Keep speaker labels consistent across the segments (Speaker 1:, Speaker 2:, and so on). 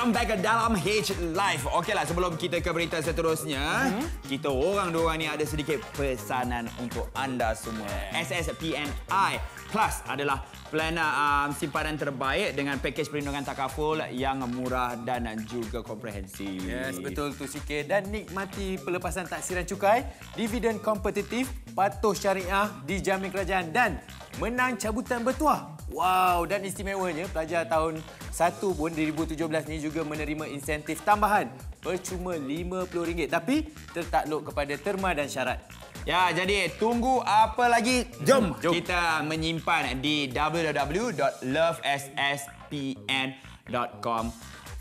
Speaker 1: welcome back dalam H Live. Okeylah, sebelum kita ke berita seterusnya, mm-hmm. kita orang-dua ni ada sedikit pesanan untuk anda semua. SSPNI Plus adalah pelayanan um, simpanan terbaik dengan pakej perlindungan takaful yang murah dan juga komprehensif.
Speaker 2: Yes, betul tu sikit. Dan nikmati pelepasan taksiran cukai, dividen kompetitif, patuh syariah, dijamin kerajaan dan menang cabutan bertuah. Wow, dan istimewanya pelajar tahun 1 pun 2017 ni juga menerima insentif tambahan percuma RM50 tapi tertakluk kepada terma dan syarat.
Speaker 1: Ya, jadi tunggu apa lagi? Jom, Jom. kita menyimpan di www.lovesspn.com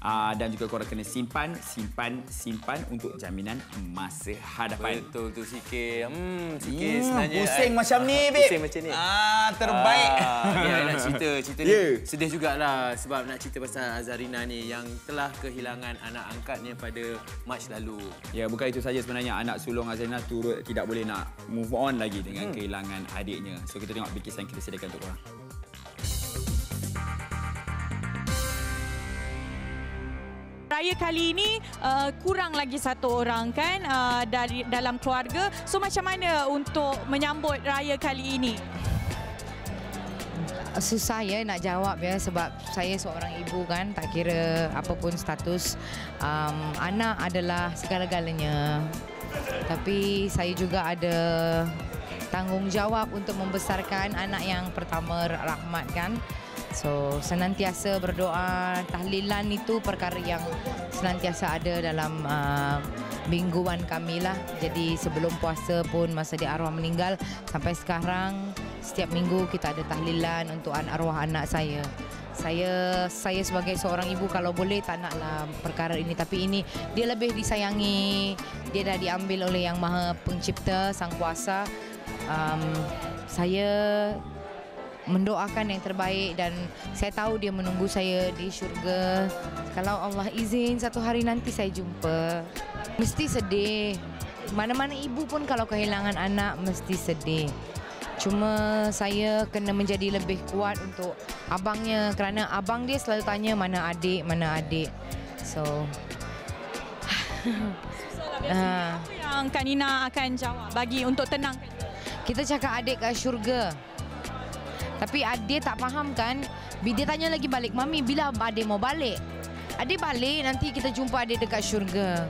Speaker 1: uh, dan juga korang kena simpan, simpan, simpan untuk jaminan masa hadapan.
Speaker 2: Betul tu sikit. Hmm, sikit hmm, sebenarnya.
Speaker 1: Pusing eh. macam ni, Bib.
Speaker 2: Pusing macam ni.
Speaker 1: Ah, terbaik.
Speaker 2: Ah, ya, nak cerita. Cerita yeah. ni sedih jugalah sebab nak cerita pasal Azarina ni yang telah kehilangan anak angkatnya pada Mac lalu.
Speaker 1: Ya, bukan itu saja sebenarnya anak sulung Azarina turut tidak boleh nak move on lagi dengan hmm. kehilangan adiknya. So kita tengok bikisan kita sediakan untuk korang.
Speaker 3: Raya kali ini uh, kurang lagi satu orang kan uh, dari dalam keluarga. So macam mana untuk menyambut raya kali ini?
Speaker 4: Susah ya nak jawab ya sebab saya seorang ibu kan tak kira apapun status um, anak adalah segala-galanya. Tapi saya juga ada tanggungjawab untuk membesarkan anak yang pertama Rahmat kan. So senantiasa berdoa tahlilan itu perkara yang senantiasa ada dalam uh, mingguan kami lah. Jadi sebelum puasa pun masa dia arwah meninggal sampai sekarang setiap minggu kita ada tahlilan untuk arwah anak saya. Saya saya sebagai seorang ibu kalau boleh tak naklah perkara ini tapi ini dia lebih disayangi. Dia dah diambil oleh yang Maha Pencipta Sang Kuasa. Um, saya mendoakan yang terbaik dan saya tahu dia menunggu saya di syurga. Kalau Allah izin satu hari nanti saya jumpa. Mesti sedih. Mana-mana ibu pun kalau kehilangan anak mesti sedih. Cuma saya kena menjadi lebih kuat untuk abangnya kerana abang dia selalu tanya mana adik, mana adik. So
Speaker 3: Uh, apa yang Kak Nina akan jawab bagi untuk tenangkan
Speaker 4: Kita cakap adik kat syurga. Tapi adik tak faham kan Dia tanya lagi balik Mami bila adik mau balik? Adik balik nanti kita jumpa adik dekat syurga